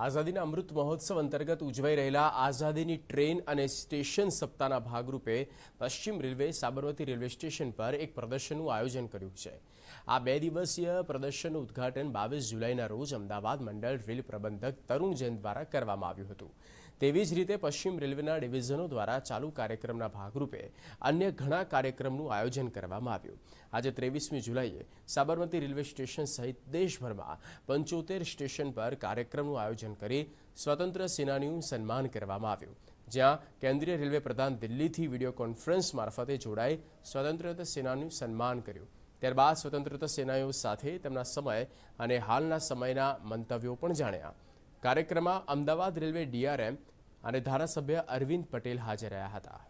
આઝાદીના અમૃત મહોત્સવ અંતર્ગત ઉજવાઈ રહેલા આઝાદીની ટ્રેન અને સ્ટેશન સપ્તાહના ભાગરૂપે પશ્ચિમ રેલવે સાબરમતી રેલવે સ્ટેશન પર એક પ્રદર્શનનું આયોજન કર્યું છે. આ બે દિવસીય પ્રદર્શનનું ઉદ્ઘાટન બાવીસ જુલાઈના રોજ અમદાવાદ મંડળ રેલ પ્રબંધક તરુણ જૈન દ્વારા કરવામાં આવ્યું હતું. તેવી જ રીતે પશ્ચિમ રેલવેના ડિવિઝનો દ્વારા ચાલુ કાર્યક્રમના ભાગરૂપે અન્ય ઘણા કાર્યક્રમનું આયોજન કરવામાં આવ્યું. આજે ત્રેવીસમી જુલાઈએ સાબરમતી રેલવે સ્ટેશન સહિત દેશભરમાં પંચોતેર સ્ટેશન પર કાર્યક્રમનું આયોજન કરી સ્વતંત્ર સેનાનીનું સન્માન કરવામાં આવ્યું. જ્યાં કેન્દ્રીય રેલવે પ્રધાન દિલ્હીથી વીડિયો કોન્ફરન્સ મારફતે જોડાઈ સ્વતંત્રતા સેનાનું સન્માન કર્યું. ત્યારબાદ સ્વતંત્રતા સેનાનીઓ સાથે તેમના સમય અને હાલના સમયના મંતવ્યો પણ જાણ્યા. કાર્યક્રમમાં અમદાવાદ રેલવે ડીઆરએમ અને ધારાસભ્ય અરવિંદ પટેલ હાજર રહ્યા હતા.